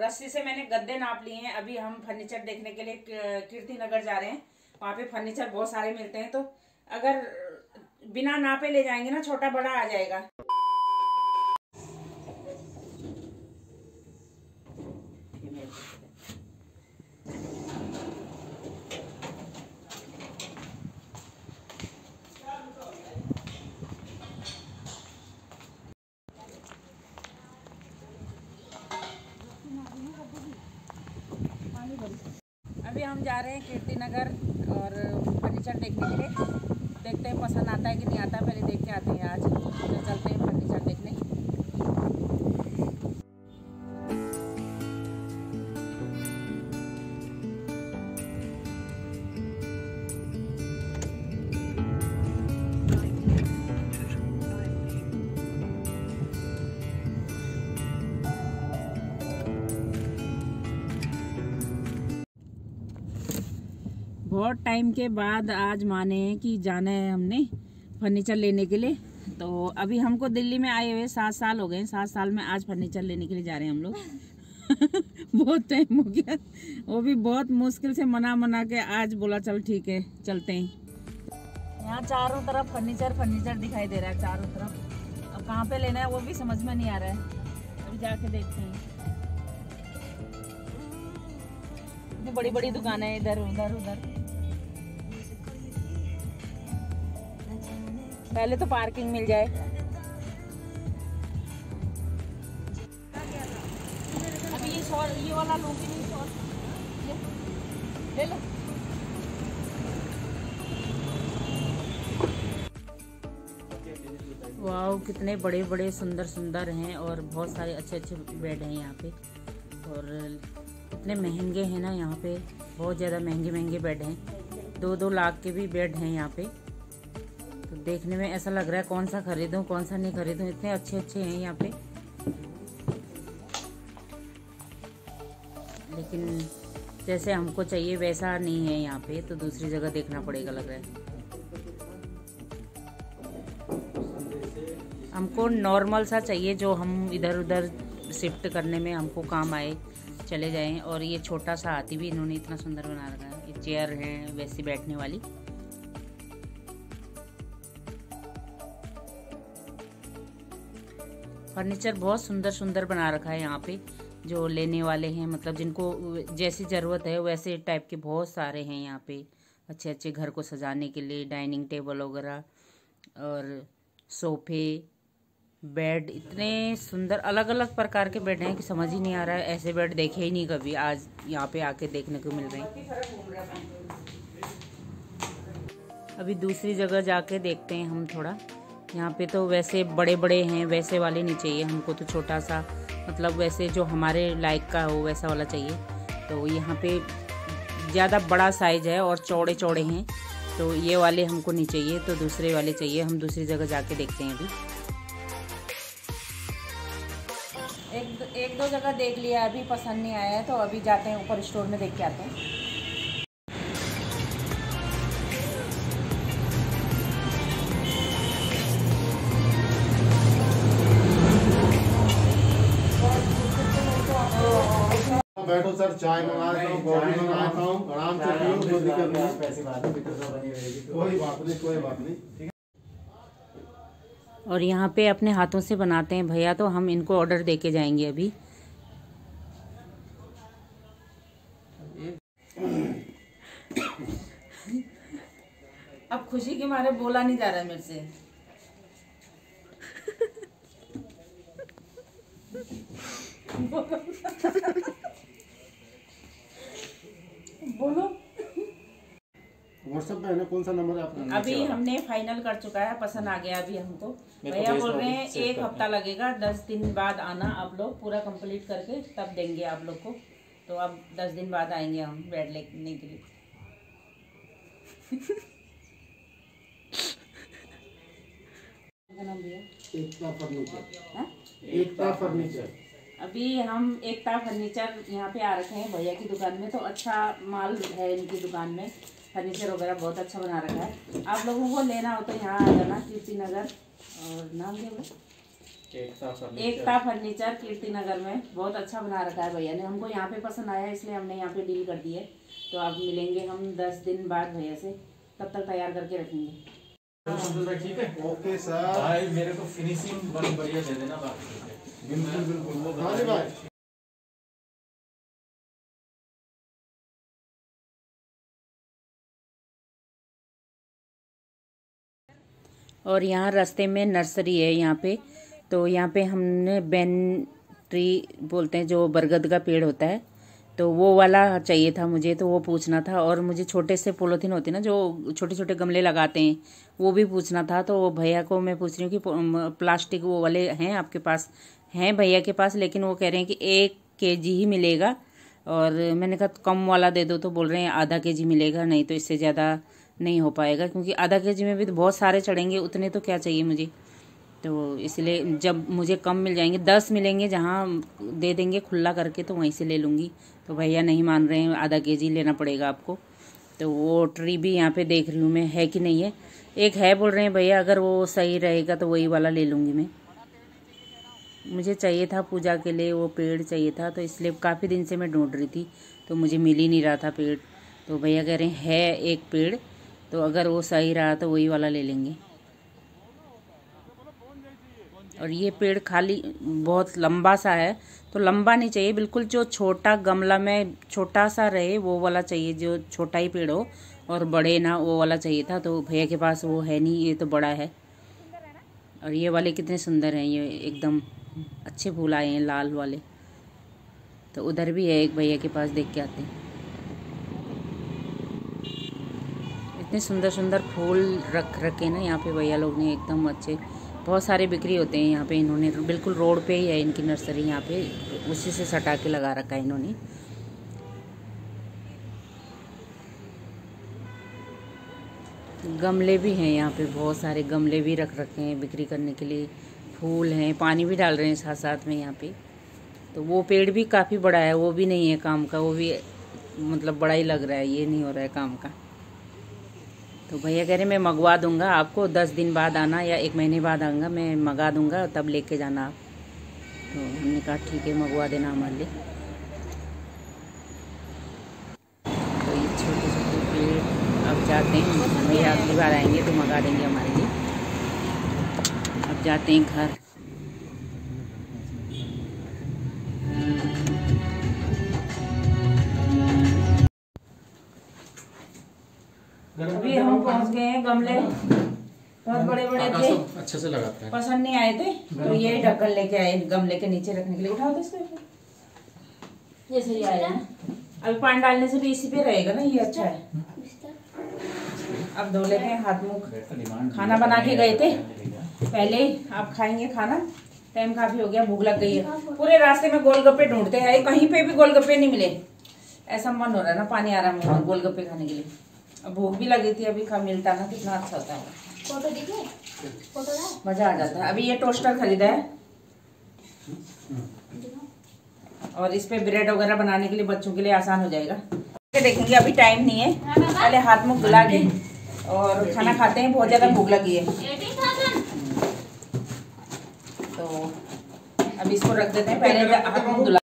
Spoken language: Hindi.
रस्सी से मैंने गद्दे नाप लिए हैं। अभी हम फर्नीचर देखने के लिए कीर्ति नगर जा रहे हैं। वहाँ पे फर्नीचर बहुत सारे मिलते हैं तो अगर बिना नापे ले जाएँगे ना, छोटा बड़ा आ जाएगा। अभी हम जा रहे हैं कीर्ति नगर और फर्नीचर देखने के लिए। देखते हैं पसंद आता है कि नहीं आता है, पहले देख के आते हैं आज। तो चलते हैं फर्नीचर देखने। बहुत टाइम के बाद आज माने हैं कि जाना है हमने फर्नीचर लेने के लिए। तो अभी हमको दिल्ली में आए हुए सात साल हो गए। सात साल में आज फर्नीचर लेने के लिए जा रहे हैं हम लोग। बहुत टाइम हो गया। वो भी बहुत मुश्किल से मना मना के आज बोला, चल ठीक है, चलते हैं। यहाँ चारों तरफ़ फर्नीचर फर्नीचर दिखाई दे रहा है चारों तरफ़। अब कहाँ पे लेना है वो भी समझ में नहीं आ रहा है। अभी जाके देखते हैं। बड़ी बड़ी दुकानें हैं इधर, उधर उधर। पहले तो पार्किंग मिल जाए। अभी ये शॉल ये वाला लूँगी नहीं शॉल। ले लो। वाह कितने बड़े बड़े सुंदर सुंदर हैं और बहुत सारे अच्छे अच्छे बेड हैं यहाँ पे। और इतने महँगे हैं ना यहाँ पे बहुत ज़्यादा महँगे महँगे बेड हैं। दो दो लाख के भी बेड हैं यहाँ पे। तो देखने में ऐसा लग रहा है कौन सा खरीदूं, कौन सा नहीं खरीदूं। इतने अच्छे अच्छे हैं यहाँ पे। लेकिन जैसे हमको चाहिए वैसा नहीं है यहाँ पे तो दूसरी जगह देखना पड़ेगा लग रहा है। हमको नॉर्मल सा चाहिए जो हम इधर उधर शिफ्ट करने में हमको काम आए, चले जाएँ। और ये छोटा सा हाथी भी इन्होंने इतना सुंदर बना रखा है। ये चेयर है, वैसी बैठने वाली। फर्नीचर बहुत सुंदर सुंदर बना रखा है यहाँ पे, जो लेने वाले हैं मतलब जिनको जैसी ज़रूरत है, वैसे टाइप के बहुत सारे हैं यहाँ पे। अच्छे अच्छे घर को सजाने के लिए डाइनिंग टेबल वगैरह और सोफे बेड इतने सुंदर अलग अलग प्रकार के बेड हैं कि समझ ही नहीं आ रहा है। ऐसे बेड देखे ही नहीं कभी, आज यहाँ पे आके देखने को मिल रहे हैं। अभी दूसरी जगह जाके देखते हैं हम थोड़ा। यहाँ पे तो वैसे बड़े बड़े हैं, वैसे वाले नहीं चाहिए हमको तो छोटा सा मतलब वैसे जो हमारे लाइक का हो वैसा वाला चाहिए। तो यहाँ पे ज़्यादा बड़ा साइज़ है और चौड़े चौड़े हैं तो ये वाले हमको नहीं चाहिए तो दूसरे वाले चाहिए, हम दूसरी जगह जाके देखते हैं अभी। एक एक दो जगह देख लिया, अभी पसंद नहीं आया है तो अभी जाते हैं ऊपर स्टोर में देख के आते हैं। बैठो सर चाय मंगा देता हूँ कॉफ़ी मंगाता हूँ आराम से पियो कोई दिक्कत नहीं पैसे बात मित्रता बनी रहेगी कोई बात नहीं कोई बात नहीं। और यहाँ पे अपने हाथों से बनाते हैं भैया तो हम इनको ऑर्डर दे के जाएँगे अभी। अब खुशी के मारे बोला नहीं जा रहा मेरे से। बोलो। व्हाट्सएप पे है ना कौन सा नंबर है आपका? अभी हमने फाइनल कर चुका है पसंद आ गया अभी हमको। भैया बोल रहे हैं एक हफ़्ता लगेगा दस दिन बाद आना आप लोग पूरा कंप्लीट करके तब देंगे आप लोग को। तो अब दस दिन बाद आएँगे हम बेड लेने के लिए। एकता फर्नीचर हाँ? एकता फर्नीचर अभी हम एकता फर्नीचर यहाँ पे आ रखे हैं भैया की दुकान में तो अच्छा माल है इनकी दुकान में। फर्नीचर वगैरह बहुत अच्छा बना रखा है। आप लोगों को लेना हो तो यहाँ आ जाना कीर्ति नगर और नाम क्या एकता फर्नीचर फर्नीचर कीर्ति नगर में बहुत अच्छा बना रखा है भैया ने। हमको यहाँ पे पसंद आया इसलिए हमने यहाँ पे डील कर दी है। तो आप मिलेंगे हम दस दिन बाद भैया से तब तक तैयार करके रखेंगे। ठीक है? Okay sir. भाई मेरे को फिनिशिंग बड़ी बढ़िया दे देना बाकी बिल्कुल बिल्कुल हाँ जी भाई। और यहाँ रास्ते में नर्सरी है यहाँ पे तो यहाँ पे हमने बेन ट्री बोलते हैं जो बरगद का पेड़ होता है तो वो वाला चाहिए था मुझे तो वो पूछना था। और मुझे छोटे से पोलोथीन होते ना, जो छोटे छोटे गमले लगाते हैं, वो भी पूछना था। तो भैया को मैं पूछ रही हूँ कि प्लास्टिक वो वाले हैं आपके पास? हैं भैया के पास, लेकिन वो कह रहे हैं कि एक के जी ही मिलेगा। और मैंने कहा, कम वाला दे दो। तो बोल रहे हैं, आधा के जी मिलेगा, नहीं तो इससे ज़्यादा नहीं हो पाएगा। क्योंकि आधा के जी में भी तो बहुत सारे चढ़ेंगे, उतने तो क्या चाहिए मुझे? तो इसलिए जब मुझे कम मिल जाएँगे, दस मिलेंगे जहाँ दे देंगे खुला करके तो वहीं से ले लूँगी। तो भैया नहीं मान रहे हैं, आधा के जी लेना पड़ेगा आपको। तो वो ट्री भी यहाँ पे देख रही हूँ मैं, है कि नहीं है? एक है बोल रहे हैं, भैया, अगर वो सही रहेगा तो वही वाला ले लूँगी मैं। मुझे चाहिए था पूजा के लिए, वो पेड़ चाहिए था तो इसलिए काफ़ी दिन से मैं ढूंढ रही थी तो मुझे मिल ही नहीं रहा था पेड़। तो भैया कह रहे हैं, है एक पेड़ तो अगर वो सही रहा तो वही वाला ले लेंगे। और ये पेड़ खाली बहुत लंबा सा है तो लंबा नहीं चाहिए, बिल्कुल जो छोटा गमला में छोटा सा रहे, वो वाला चाहिए, जो छोटा ही पेड़ हो, और बड़े ना, वो वाला चाहिए था तो भैया के पास वो है नहीं, ये तो बड़ा है। और ये वाले कितने सुंदर हैं, ये एकदम अच्छे फूल आए हैं, लाल वाले। तो उधर भी है, एक भैया के पास देख के आते हैं। इतने सुंदर सुंदर फूल रख रखे ना, यहाँ पे भैया लोग ने, एकदम अच्छे। बहुत सारे बिक्री होते हैं यहाँ पे इन्होंने, बिल्कुल रोड पे ही है इनकी नर्सरी यहाँ पे, उसी से सटा के लगा रखा है इन्होंने। गमले भी हैं यहाँ पे, बहुत सारे गमले भी रख रखे हैं बिक्री करने के लिए। फूल हैं, पानी भी डाल रहे हैं साथ साथ में यहाँ पे। तो वो पेड़ भी काफ़ी बड़ा है, वो भी नहीं है काम का, वो भी मतलब बड़ा ही लग रहा है, ये नहीं हो रहा है काम का। तो भैया कह रहे मैं मंगवा दूँगा आपको, दस दिन बाद आना या एक महीने बाद आऊँगा, मैं मंगा दूँगा तब लेके जाना आप. तो हमने कहा, ठीक है, मंगवा देना हमारे लिए. तो ये छोटे छोटे पेड़ अब जाते हैं भैया अगली बार आएँगे तो मंगा देंगे हमारे लिए। अब जाते हैं घर। हम पहुँच गए हैं गमले। बहुत बड़े बड़े थे। अच्छे से लगाते हैं। पसंद नहीं आए थे तो ये ढक्कन लेके आए गमले के नीचे रखने के लिए। उठाओ तो इसको। ये सही ना अभी पानी डालने से भी इसी पे रहेगा ना ये अच्छा है। अब धो लेते हैं हाथ मुँह। खाना बना के गए थे। पहले आप खाएँगे खाना टाइम काफ़ी हो गया भूख लग गई है। पूरे रास्ते में गोलगप्पे ढूंढते हैं। कहीं पे भी गोलगप्पे नहीं मिले। ऐसा मन हो रहा है ना पानी आ रहा है। गोलगप्पे खाने के लिए। भूख भी लगी थी अभी खा मिलता ना कितना अच्छा होता है। फ़ोटो दिखे? फ़ोटो मज़ा आ जाता है। अभी ये टोस्टर खरीदा है। और इस पे ब्रेड वगैरह बनाने के लिए बच्चों के लिए आसान हो जाएगा। देखेंगे अभी टाइम नहीं है। पहले हाथ मुँह धुला के और खाना खाते हैं बहुत ज़्यादा भूख लगी है। तो अब इसको रख देते हैं पहले हाथ मुँह धुला